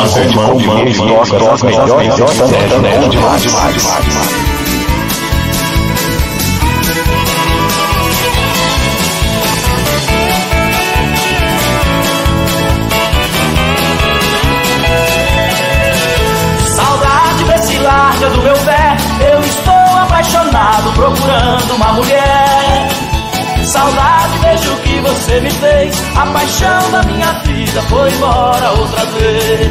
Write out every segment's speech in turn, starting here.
Armazém Comandos, toca, toca, melhor, melhor, também, demais, demais, demais. Saudade desse larga do meu pé, eu estou apaixonado procurando uma mulher. Saudade, vejo o que você me fez. A paixão da minha vida foi embora outra vez.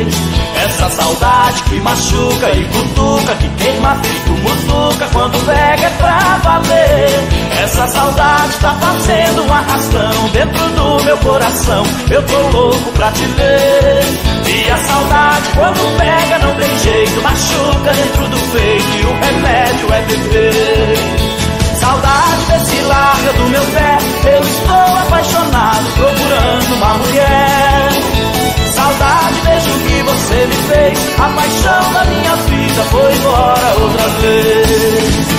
Saudade que machuca e cutuca, que queima feito mutuca, quando pega é pra valer. Essa saudade tá fazendo um arrastão dentro do meu coração. Eu tô louco pra te ver. E a saudade quando pega não tem jeito, machuca dentro do peito e o remédio é beber. Saudade desse larga do meu pé Eu estou apaixonado procurando uma mulher Saudade, vejo o que você me fez. A paixão da minha vida foi embora outra vez.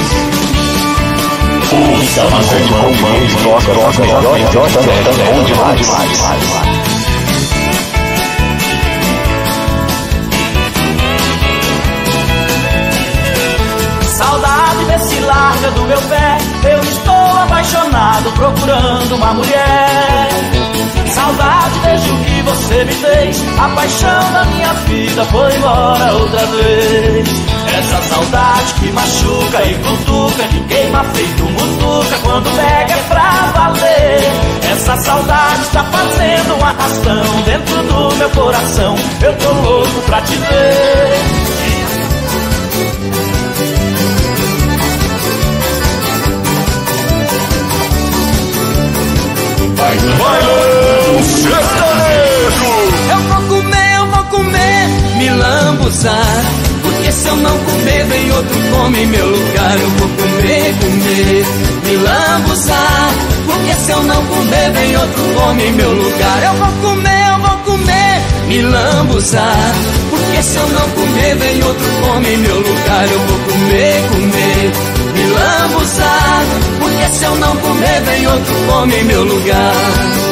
Música, armazém comandos, toca, toca, melhor, melhor, também, bom demais, demais. Saudade desse larga do meu pé. Eu estou apaixonado procurando uma mulher. Saudade, vejo que você me fez A paixão da minha vida foi embora outra vez. Essa saudade que machuca e cutuca Que queima feito mutuca Quando pega é pra valer. Essa saudade está fazendo um arrastão Dentro do meu coração. Eu tô louco pra te ver. Bailão sertanejo. Eu vou comer, eu vou comer, me lambuzar. Porque se eu não comer, vem outro come em meu lugar. Eu vou comer, comer, me lambuzar. Porque se eu não comer, vem outro come em meu lugar. Eu vou comer, eu vou comer, me lambuzar. Porque se eu não comer, vem outro come em meu lugar. Eu vou comer, comer, me lambuzar. Porque se eu não comer, vem outro come em meu lugar.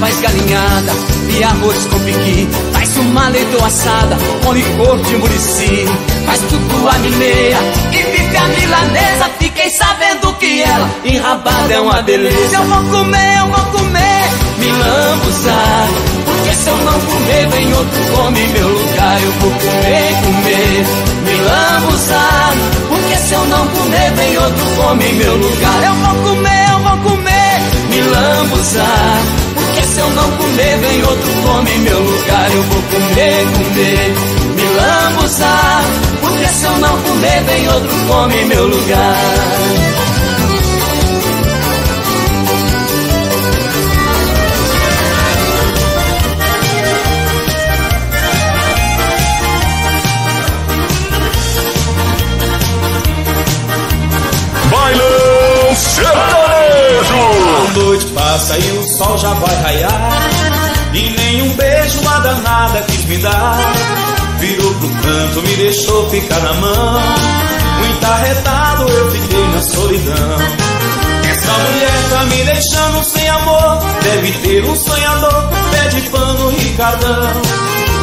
Faz galinhada e arroz com piqui Faz uma leite assada com licor de murici Faz tudo a mineira e vive a milanesa Fiquei sabendo que ela enrabada é uma beleza Eu vou comer, eu vou comer, me Porque se eu não comer, vem outro come meu lugar. Eu vou comer, comer, me Porque se eu não comer, vem outro come meu lugar. Eu vou comer, eu vou comer, me eu não comer, vem outro come em meu lugar Eu vou comer, comer, me lambuzar Porque se eu não comer, vem outro come em meu lugar passa e o sol já vai raiar. E nenhum beijo a danada quis me dar. Virou pro canto, me deixou ficar na mão. Muito arretado eu fiquei na solidão. Essa mulher tá me deixando sem amor. Deve ter um sonhador, pede pano Ricardão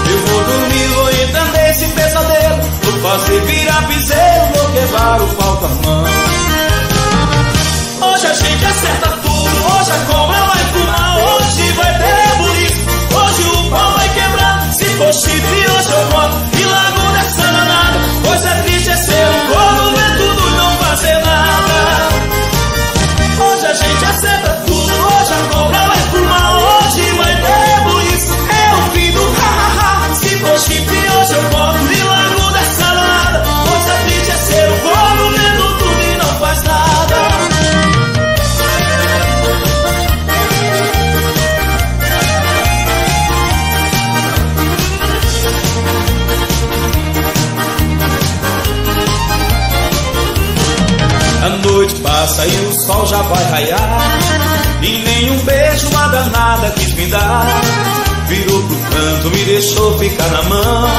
Eu vou dormir, vou entender esse pesadelo. Vou fazer virar piseiro, vou quebrar o pau com a mão Hoje a gente acerta tudo, hoje a cobra vai fumar, hoje vai ter bonito, hoje o pau vai quebrar. Se for chifre, hoje eu boto raiar E nenhum beijo a danada quis me dar. Virou pro canto, me deixou ficar na mão.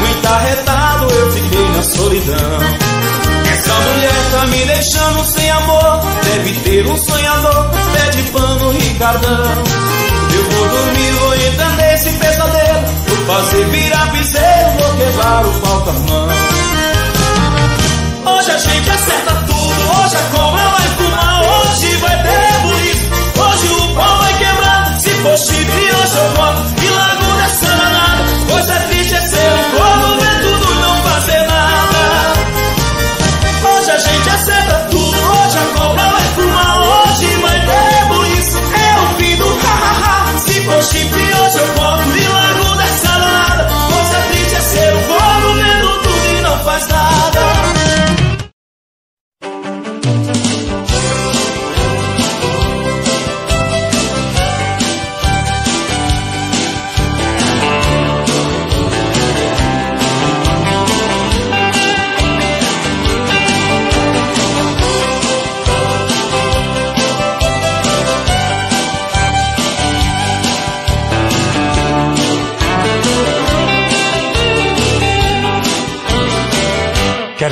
Muito arretado eu fiquei na solidão. Essa mulher tá me deixando sem amor. Deve ter um sonhador, pede pano Ricardão. Eu vou dormir, vou Fazer virar piseiro, vou quebrar o pau com as mãos Hoje a gente acerta tudo, hoje a cobra vai quebrar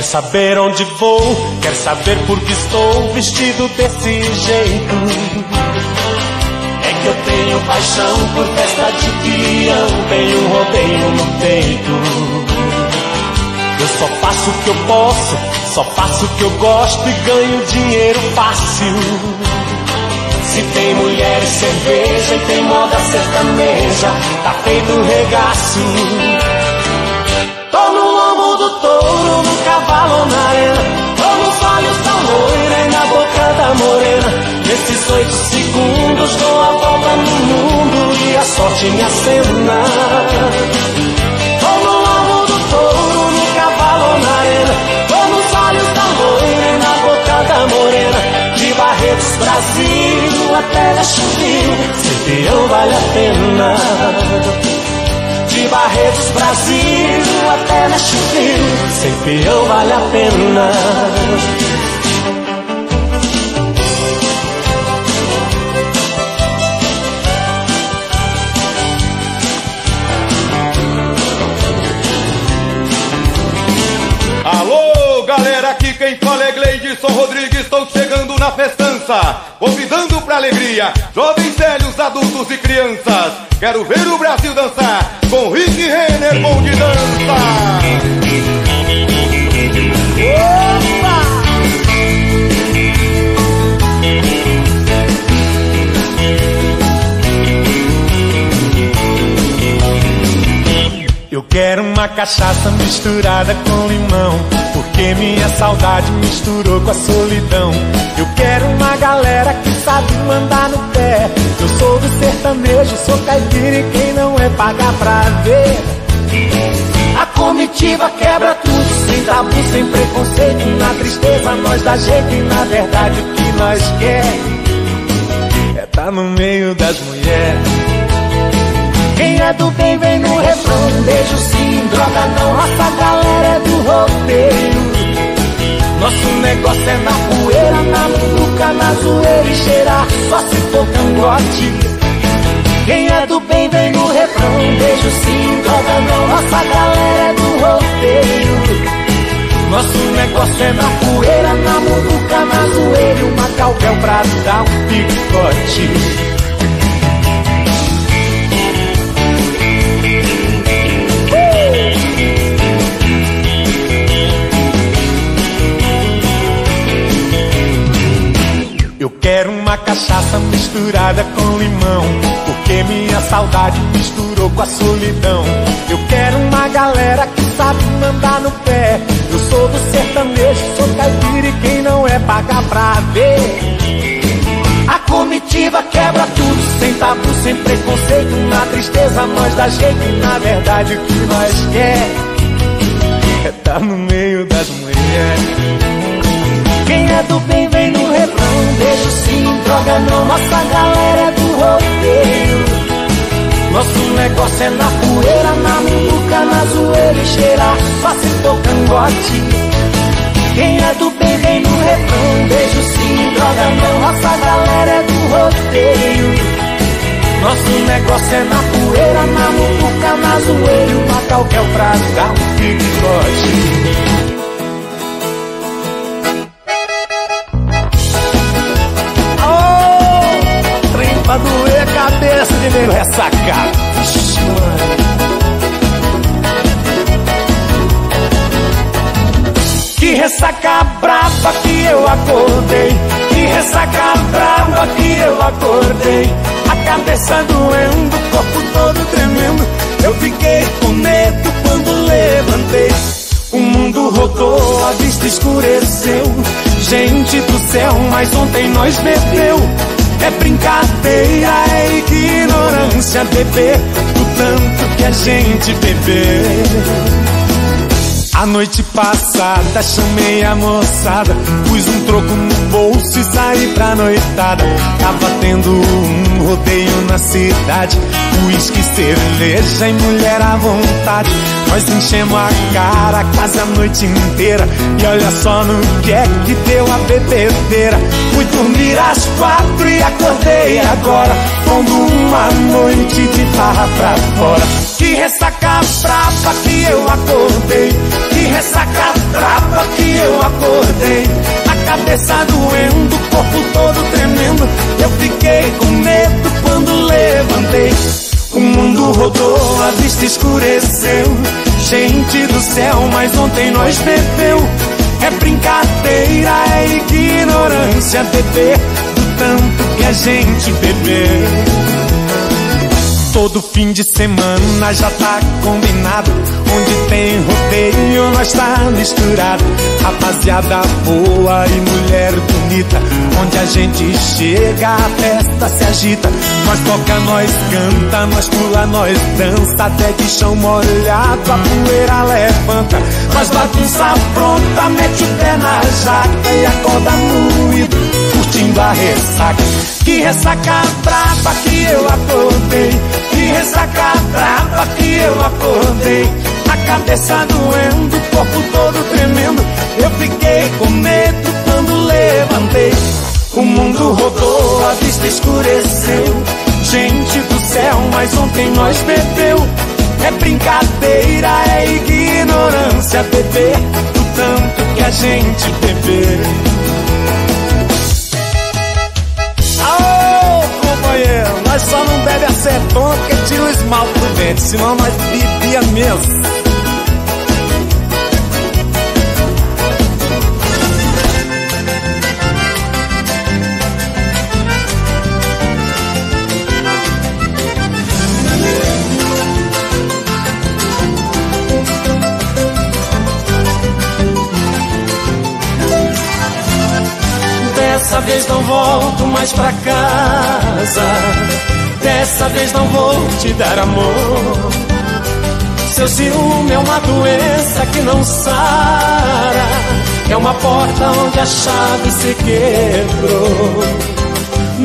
saber onde vou? Quer saber por que estou vestido desse jeito? É que eu tenho paixão por festa de peão, tenho rodeio no peito. Eu só faço o que eu posso, só faço o que eu gosto e ganho dinheiro fácil. Se tem mulher e cerveja e tem moda sertaneja, tá feito um regaço. No touro, no cavalo na arena. Tô nos olhos da loira e na boca da morena. Nesses oito segundos dou a volta no mundo e a sorte me acena. Tô no lombo do touro, no cavalo na arena. Tô nos olhos da loira e na boca da morena. De Barretos, Brasil até Chuvinho Ser peão vale a pena. De Barretos, Brasil até Nashville, ser peão vale a pena. Gleidson Rodrigues, estou chegando na festança, convidando pra alegria, jovens, velhos, adultos e crianças. Quero ver o Brasil dançar com Rick Renner, bom de dança. Eu quero uma cachaça misturada com limão, porque minha saudade misturou com a solidão. Eu quero uma galera que sabe mandar no pé. Eu sou do sertanejo, sou caipira e quem não é pagar pra ver. A comitiva quebra tudo, sem tabu, sem preconceito. Na tristeza nós dá jeito e na verdade o que nós quer é tá no meio das mulheres. Quem é do bem vem no refrão, beijo sim, droga não, nossa galera é do roteiro. Nosso negócio é na poeira, na muvuca, na zoeira e cheirar, só se for cangote. Quem é do bem vem no refrão, beijo sim, droga não, nossa galera é do roteiro. Nosso negócio é na poeira, na muvuca, na zoeira uma calvel pra dar um picote. Misturada com limão, porque minha saudade misturou com a solidão. Eu quero uma galera que sabe mandar no pé. Eu sou do sertanejo, sou caipira e quem não é paga pra ver. A comitiva quebra tudo, sem tabu, sem preconceito. Na tristeza nós dá jeito na verdade o que nós quer é tá no meio das mulheres. Quem é do bem vem no refrão, beijo sim, droga não, nossa galera é do roteiro. Nosso negócio é na poeira, na muvuca, na zoeira e cheirar, passe cangote. Quem é do bem vem no refrão, beijo sim, droga não, nossa galera é do roteiro. Nosso negócio é na poeira, na muvuca, na zoeira e uma calquel pra dar um picote. pra doer cabeça de meio ressacado. Que ressaca brava que eu acordei. Que ressaca brava que eu acordei. A cabeça doendo, o corpo todo tremendo. Eu fiquei com medo quando levantei. O mundo rodou, a vista escureceu. Gente do céu, mas ontem nós bebeu. É brincadeira, é ignorância beber o tanto que a gente bebeu. A noite passada chamei a moçada, pus um troco no bolso e saí pra noitada. Tava tendo um rodeio na cidade, uísque, cerveja e mulher à vontade. Nós enchemos a cara quase a noite inteira e olha só no que é que deu a bebedeira. Fui dormir às quatro e acordei agora, pondo uma noite de farra pra fora. Que ressaca brava que eu acordei Que ressaca brava que eu acordei. A cabeça doendo, o corpo todo tremendo. Eu fiquei com medo quando levantei. O mundo rodou, a vista escureceu. Gente do céu, mas ontem nós bebeu. É brincadeira, é ignorância beber Do tanto que a gente bebeu Todo fim de semana já tá combinado. Onde tem rodeio, nós tá misturado. Rapaziada boa e mulher bonita. Onde a gente chega, a festa se agita. Nós toca, nós canta, nós pula, nós dança. Até de chão molhado, a poeira levanta. Nós bagunça pronta, mete o pé na jaca e acorda moído, curtindo a ressaca. Que ressaca brava que eu acordei eu acordei A cabeça doendo, o corpo todo tremendo. Eu fiquei com medo quando levantei. O mundo rodou, a vista escureceu. Gente do céu, mas ontem nós bebeu. É brincadeira, é ignorância beber Do tanto que a gente bebeu. Companheiro, nós só não bebe acetona porque tira o esmalte do dente, senão nós bebia mesmo. Dessa vez não volto mais pra casa. Dessa vez não vou te dar amor. Seu ciúme é uma doença que não sara. É uma porta onde a chave se quebrou.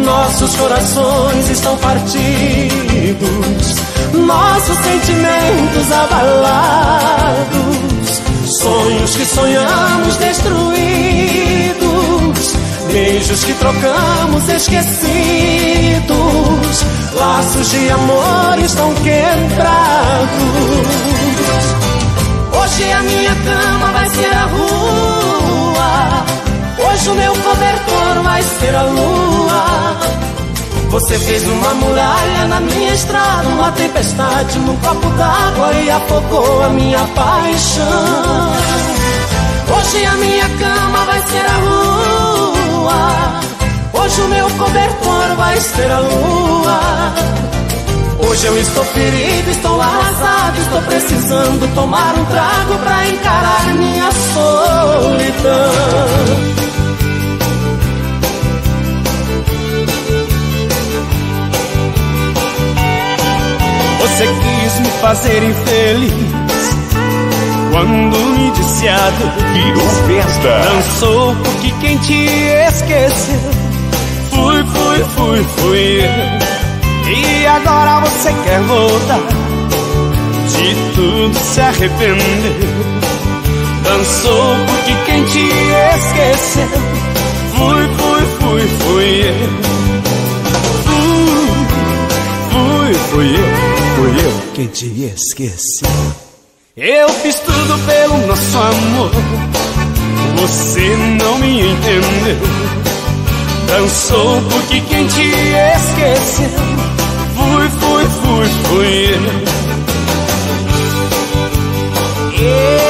Nossos corações estão partidos, nossos sentimentos abalados, sonhos que sonhamos destruídos Beijos que trocamos esquecidos, laços de amor estão quebrados. Hoje a minha cama vai ser a rua, hoje o meu cobertor vai ser a lua. Você fez uma muralha na minha estrada, uma tempestade num copo d'água e afogou a minha paixão. Hoje a minha cama vai ser a rua Hoje o meu cobertor vai ser a lua. Hoje eu estou ferido, estou arrasado, estou precisando tomar um trago pra encarar minha solidão. Você quis me fazer infeliz quando disse adeus, virou festa. Dançou porque quem te esqueceu? Fui, fui, fui, fui. Eu E agora você quer voltar? De tudo se arrependeu. Dançou porque quem te esqueceu? Fui, fui, fui, fui. Eu Fui, fui, fui eu. Fui eu quem te esqueceu eu fiz tudo pelo nosso amor, você não me entendeu. Dançou porque quem te esqueceu, fui, fui, fui, fui eu.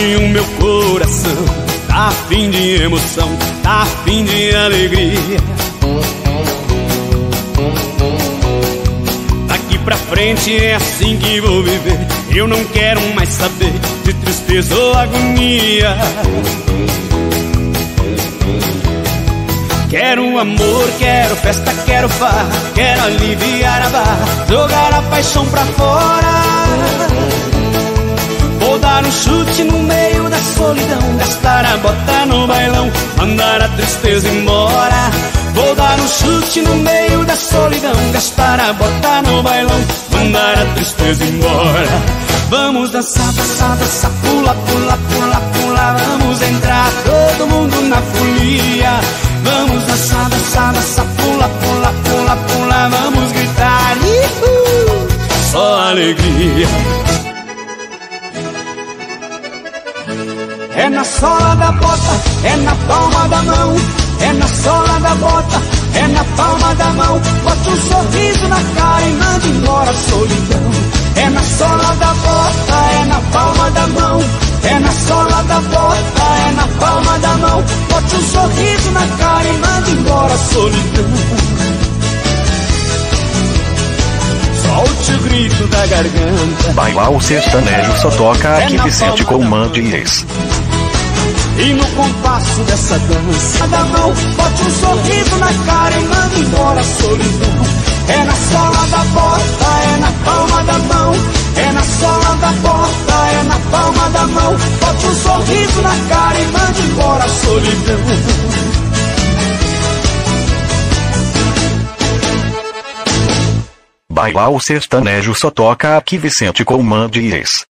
O meu coração tá afim de emoção, tá afim de alegria. Daqui pra frente é assim que vou viver. Eu não quero mais saber de tristeza ou agonia. Quero amor, quero festa, quero farra, quero aliviar a barra, jogar a paixão pra fora. Vou dar um chute no meio da solidão Gastar a bota no bailão Mandar a tristeza embora. Vou dar um chute no meio da solidão Gastar a bota no bailão Mandar a tristeza embora. Vamos dançar, dançar, dançar Pula, pula, pula, pula Vamos entrar todo mundo na folia. Vamos dançar, dançar, dançar Pula, pula, pula, pula Vamos gritar Ihu! Só alegria É na sola da bota, é na palma da mão. É na sola da bota, é na palma da mão. Bote um sorriso na cara e mande embora a solidão. É na sola da bota, é na palma da mão. É na sola da bota, é na palma da mão. Bote um sorriso na cara e mande embora a solidão. Solte o grito da garganta. Bailar sertanejo só toca aqui Vicente Colman Dias. E no compasso dessa dança da mão, bote um sorriso na cara e manda embora a solidão. É na sola da bota, é na palma da mão. É na sola da bota, é na palma da mão. Bote um sorriso na cara e manda embora a solidão. Bailar sertanejo só toca aqui Vicente Colman Dias.